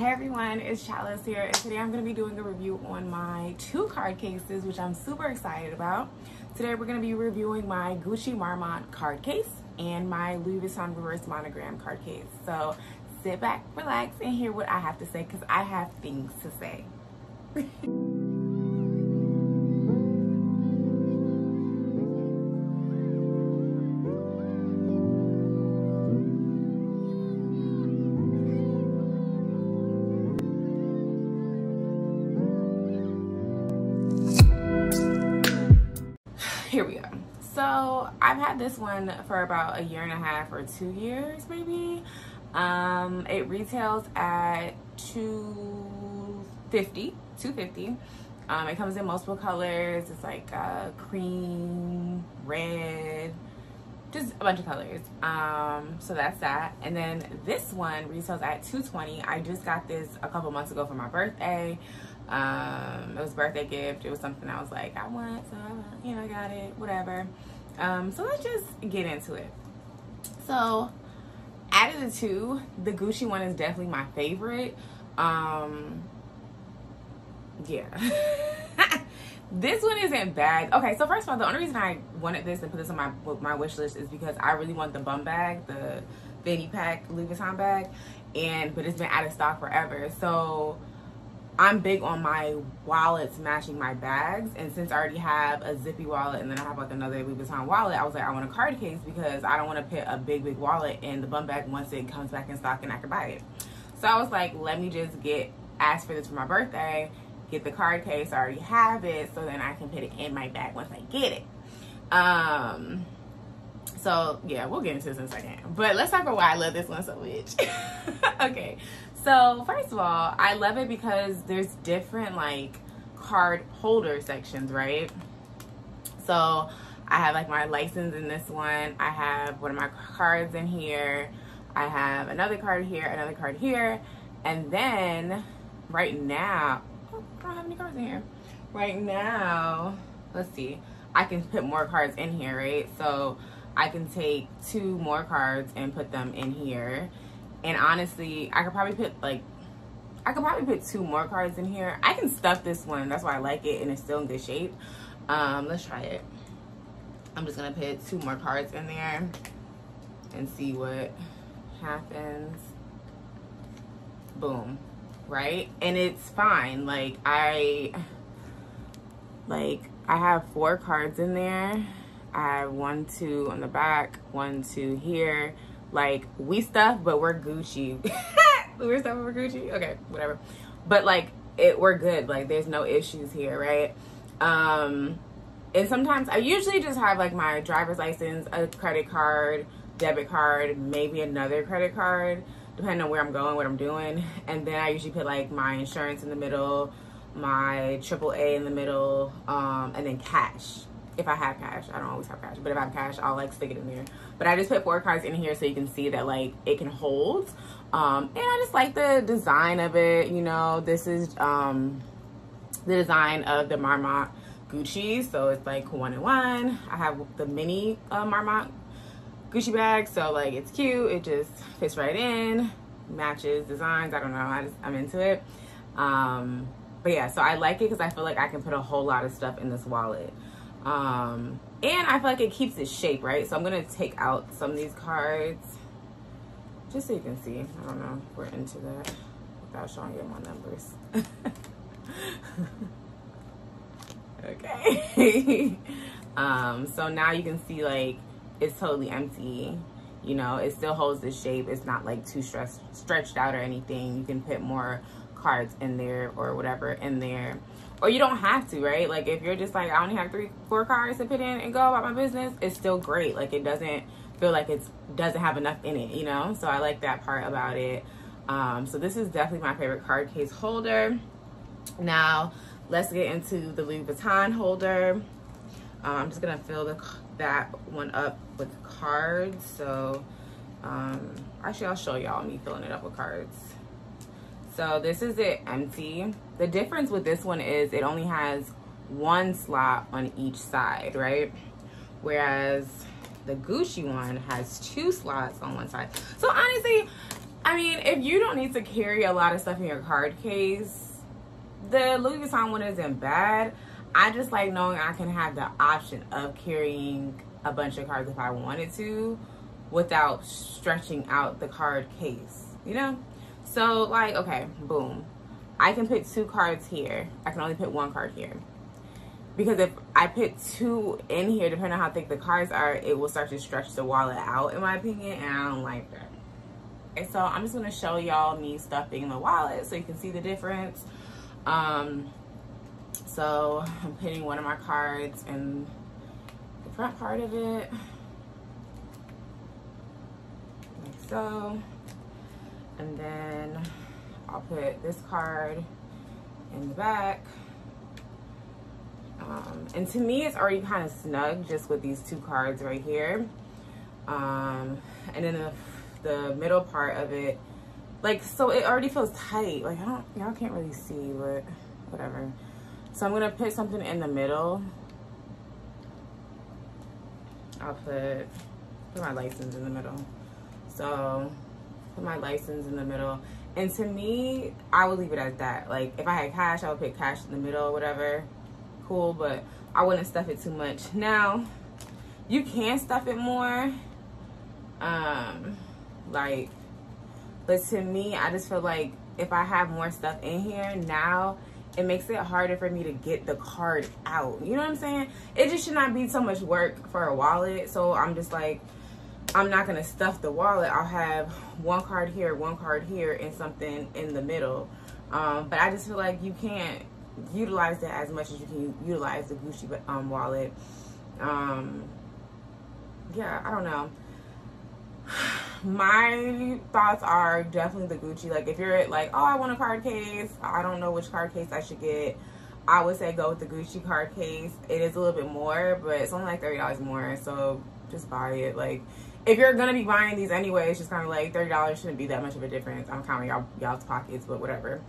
Hey everyone, it's Chalice here, and today I'm going to be doing a review on my two card cases, which I'm super excited about. Today we're going to be reviewing my Gucci Marmont card case and my Louis Vuitton reverse monogram card case. So sit back, relax, and hear what I have to say because I have things to say. here we go. So I've had this one for about a year and a half or two years maybe. Um, it retails at 250 250 um, it comes in multiple colors. It's like uh, cream, red, just a bunch of colors. Um, so that's that. And then this one retails at 220 I just got this a couple months ago for my birthday. Um, it was birthday gift. It was something I was like, I want, so I, you know, I got it, whatever. Um, so let's just get into it. So out of the two, the Gucci one is definitely my favorite. Um, yeah. this one isn't bad. Okay, so first of all, the only reason I wanted this and put this on my my wish list is because I really want the bum bag, the fanny pack Louis Vuitton bag, and but it's been out of stock forever. So I'm big on my wallets matching my bags. And since I already have a zippy wallet and then I have like another Louis Vuitton wallet, I was like, I want a card case because I don't want to put a big, big wallet in the bum bag once it comes back in stock and I can buy it. So I was like, let me just get, ask for this for my birthday, get the card case. I already have it. So then I can put it in my bag once I get it. Um, so yeah, we'll get into this in a second. But let's talk about why I love this one so much. okay, so first of all, I love it because there's different like card holder sections, right? So I have like my license in this one. I have one of my cards in here. I have another card here, another card here. And then right now, oh, I don't have any cards in here. Right now, let's see. I can put more cards in here, right? So I can take two more cards and put them in here and honestly, I could probably put like, I could probably put two more cards in here. I can stuff this one. That's why I like it and it's still in good shape. Um, let's try it. I'm just gonna put two more cards in there and see what happens. Boom, right? And it's fine. Like I, like I have four cards in there. I have one, two on the back, one, two here, like we stuff, but we're Gucci. we're stuff, but we're Gucci. Okay, whatever. But like it, we're good. Like there's no issues here, right? Um, and sometimes I usually just have like my driver's license, a credit card, debit card, maybe another credit card, depending on where I'm going, what I'm doing. And then I usually put like my insurance in the middle, my AAA in the middle, um, and then cash if I have cash. I don't always have cash, but if I have cash, I'll like stick it in there. But I just put four cards in here so you can see that like it can hold. Um, and I just like the design of it. You know, this is um, the design of the Marmont Gucci. So it's like one in one. I have the mini uh, Marmont Gucci bag. So like it's cute. It just fits right in, matches designs. I don't know. I just, I'm into it. Um, but yeah, so I like it because I feel like I can put a whole lot of stuff in this wallet. Um, and I feel like it keeps its shape, right? So I'm going to take out some of these cards just so you can see. I don't know if we're into that without showing you my numbers. okay. um, so now you can see like it's totally empty. You know, it still holds the shape. It's not like too stressed, stretched out or anything. You can put more cards in there or whatever in there or you don't have to, right? Like if you're just like I only have three, four cards to put in and go about my business, it's still great. Like it doesn't feel like it doesn't have enough in it, you know. So I like that part about it. Um, so this is definitely my favorite card case holder. Now let's get into the Louis Vuitton holder. Um, I'm just gonna fill the, that one up with cards. So um, actually, I'll show y'all me filling it up with cards. So this is it empty. The difference with this one is it only has one slot on each side, right? Whereas the Gucci one has two slots on one side. So honestly, I mean, if you don't need to carry a lot of stuff in your card case, the Louis Vuitton one isn't bad. I just like knowing I can have the option of carrying a bunch of cards if I wanted to without stretching out the card case, you know? So like, okay, boom. I can put two cards here. I can only put one card here. Because if I put two in here, depending on how thick the cards are, it will start to stretch the wallet out in my opinion, and I don't like that. Okay, so I'm just gonna show y'all me stuffing the wallet so you can see the difference. Um, so I'm putting one of my cards in the front part of it. Like so. And then I'll put this card in the back. Um, and to me, it's already kind of snug just with these two cards right here. Um, and then the, the middle part of it, like, so it already feels tight. Like, I don't, y'all can't really see, but whatever. So I'm gonna put something in the middle. I'll put, put my license in the middle. So put my license in the middle. And to me, I would leave it at that. Like if I had cash, I would put cash in the middle or whatever. Cool, but I wouldn't stuff it too much. Now, you can stuff it more. Um, like, but to me, I just feel like if I have more stuff in here now, it makes it harder for me to get the card out. You know what I'm saying? It just should not be so much work for a wallet. So I'm just like, I'm not gonna stuff the wallet. I'll have one card here, one card here, and something in the middle. Um, but I just feel like you can't utilize that as much as you can utilize the Gucci um, wallet. Um, yeah, I don't know. My thoughts are definitely the Gucci. Like if you're like, oh, I want a card case. I don't know which card case I should get. I would say go with the Gucci card case. It is a little bit more, but it's only like $30 more. So just buy it. Like if you're gonna be buying these anyway, it's just kind of like thirty dollars shouldn't be that much of a difference. I'm counting y'all y'all's pockets, but whatever.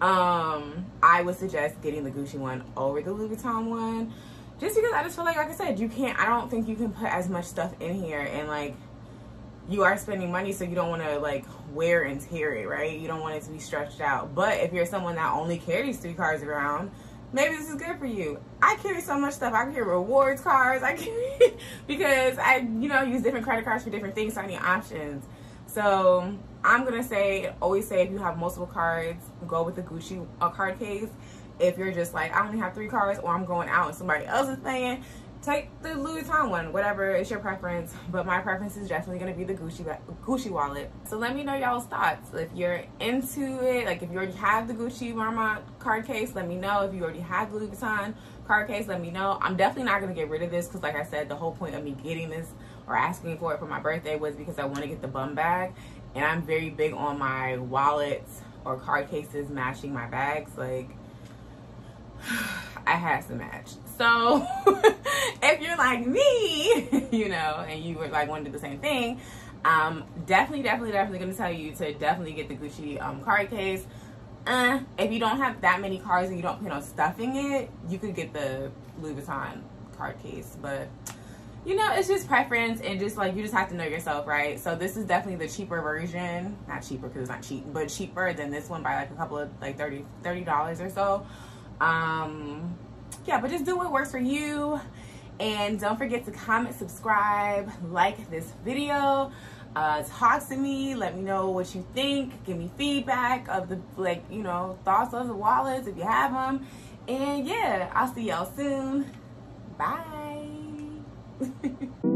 Um, I would suggest getting the Gucci one over the Louis Vuitton one, just because I just feel like, like I said, you can't. I don't think you can put as much stuff in here, and like you are spending money, so you don't want to like wear and tear it, right? You don't want it to be stretched out. But if you're someone that only carries three cards around, maybe this is good for you. I carry so much stuff. I carry rewards cards. I carry because I, you know, use different credit cards for different things, so I need options. So I'm gonna say, always say if you have multiple cards, go with the Gucci card case. If you're just like, I only have three cards, or I'm going out and somebody else is paying, take the Louis Vuitton one, whatever it's your preference. But my preference is definitely gonna be the Gucci Gucci wallet. So let me know y'all's thoughts. If you're into it, like if you already have the Gucci Marmont card case, let me know. If you already have the Louis Vuitton card case, let me know. I'm definitely not gonna get rid of this because like I said, the whole point of me getting this or asking for it for my birthday was because I want to get the bum bag. And I'm very big on my wallets or card cases matching my bags. Like I had to match. So if you're like me, you know, and you were like want to do the same thing, um, definitely, definitely, definitely gonna tell you to definitely get the Gucci um, card case. Uh, if you don't have that many cards and you don't plan on stuffing it, you could get the Louis Vuitton card case. But you know, it's just preference and just like you just have to know yourself, right? So this is definitely the cheaper version. Not cheaper because it's not cheap, but cheaper than this one by like a couple of like 30 dollars or so. Um, yeah, but just do what works for you. And don't forget to comment, subscribe, like this video. Uh, talk to me. Let me know what you think. Give me feedback of the, like, you know, thoughts of the wallets if you have them. And yeah, I'll see y'all soon. Bye.